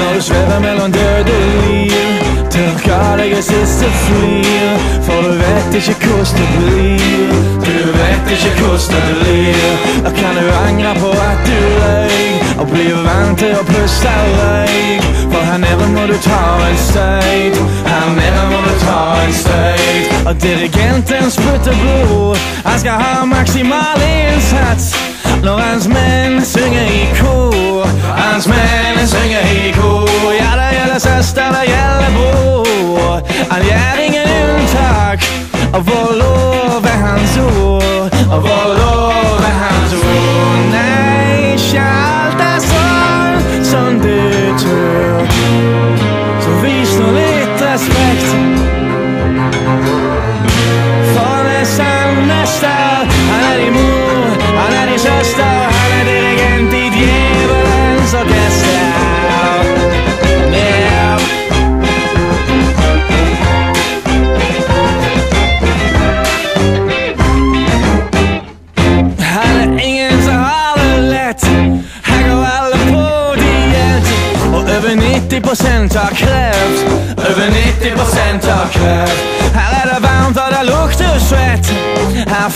Når du svæver mellom døde liv Til karlægge sidste flir. For du vet ikke hvordan det blir Du vet ikke hvordan det blir Og kan du angre på at du løg Og blive vant til at puste røg For hernede må du ta en støjt Hernede må du ta en støjt Og dirigenten spytter blod Han skal have maksimal indsats. Når hans mænd synger i kor Hans mænd a való, vehanzó, a való. 80% kreeft, kräft Over 90% av kräft Här är det de lucht te luktar svett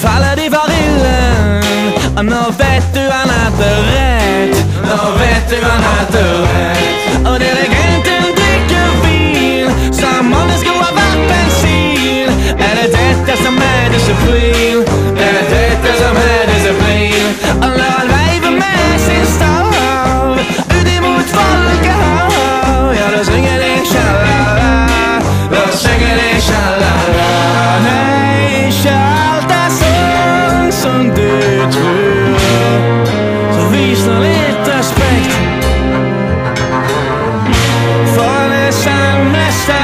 valt die divarillen En nu weet je han het rätt Nu weet je han het rätt obsolete aspect. Flawless and a up